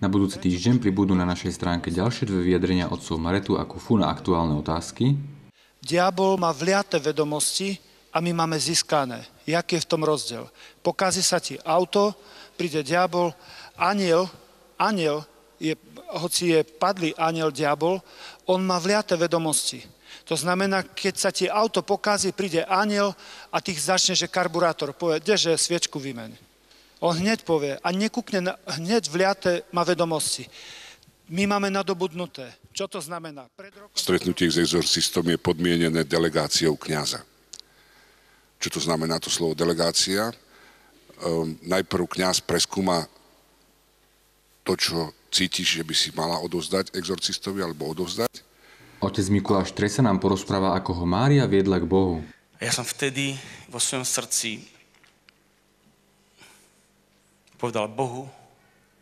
Na budúci týždeň pribudú na našej stránke ďalšie dve vyjadrenia otcov Maretu a Kufu na aktuálne otázky. Diabol má vliate vedomosti a my máme získané. Jak je v tom rozdiel? Pokazí sa ti auto, príde diabol, aniel, aniel, je, hoci je padlý aniel diabol, on má vliate vedomosti. To znamená, keď sa ti auto pokazí, príde aniel a ty začne, že karburátor povie, že sviečku vymeň. On hneď povie a nekúkne, hneď vliate má vedomosti. My máme nadobudnuté. Čo to znamená? Pred rokom... Stretnutie s exorcistom je podmienené delegáciou kňaza. Čo to znamená to slovo delegácia? Um, najprv kňaz preskúma to, čo cítiš, že by si mala odovzdať exorcistovi alebo odovzdať. Otec Mikuláš Tresa nám porozpráva, ako ho Mária viedla k Bohu. Ja som vtedy vo svojom srdci povedal Bohu,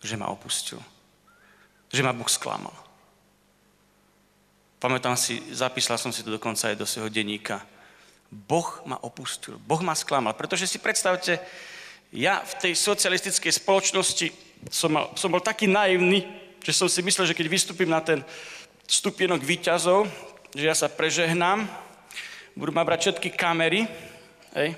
že ma opustil. Že ma Boh sklamal. Pamätám si, zapísal som si to dokonca aj do svojho denníka. Boh ma opustil, Boh ma sklamal. Pretože si predstavte, ja v tej socialistickej spoločnosti som, mal, som bol taký naivný, že som si myslel, že keď vystúpim na ten stupienok výťazov, že ja sa prežehnám, budú ma brať všetky kamery, hej,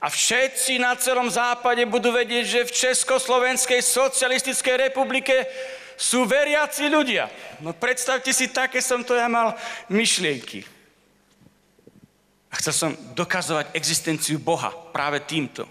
a všetci na celom západe budú vedieť, že v Československej socialistickej republike sú veriaci ľudia. No predstavte si, také som to ja mal myšlienky. A chcel som dokazovať existenciu Boha práve týmto.